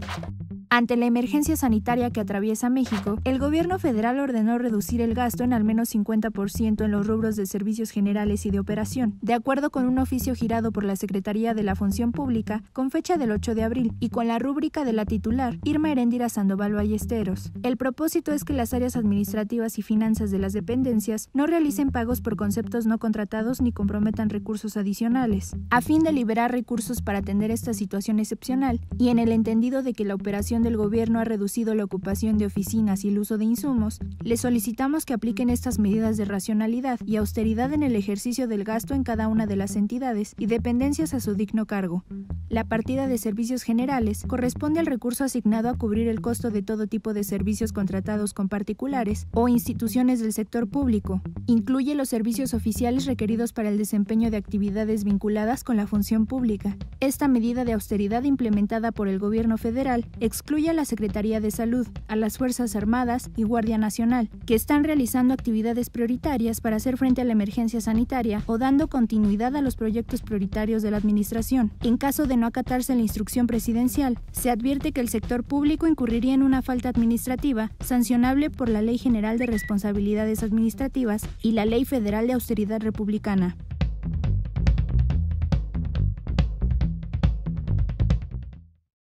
Thank you. Ante la emergencia sanitaria que atraviesa México, el gobierno federal ordenó reducir el gasto en al menos 50% en los rubros de servicios generales y de operación, de acuerdo con un oficio girado por la Secretaría de la Función Pública con fecha del 8 de abril y con la rúbrica de la titular Irma Heréndira Sandoval Ballesteros. El propósito es que las áreas administrativas y finanzas de las dependencias no realicen pagos por conceptos no contratados ni comprometan recursos adicionales, a fin de liberar recursos para atender esta situación excepcional y en el entendido de que la operación del gobierno ha reducido la ocupación de oficinas y el uso de insumos, le solicitamos que apliquen estas medidas de racionalidad y austeridad en el ejercicio del gasto en cada una de las entidades y dependencias a su digno cargo. La partida de servicios generales corresponde al recurso asignado a cubrir el costo de todo tipo de servicios contratados con particulares o instituciones del sector público. Incluye los servicios oficiales requeridos para el desempeño de actividades vinculadas con la función pública. Esta medida de austeridad implementada por el gobierno federal excluye incluye a la Secretaría de Salud, a las Fuerzas Armadas y Guardia Nacional, que están realizando actividades prioritarias para hacer frente a la emergencia sanitaria o dando continuidad a los proyectos prioritarios de la Administración. En caso de no acatarse la instrucción presidencial, se advierte que el sector público incurriría en una falta administrativa sancionable por la Ley General de Responsabilidades Administrativas y la Ley Federal de Austeridad Republicana.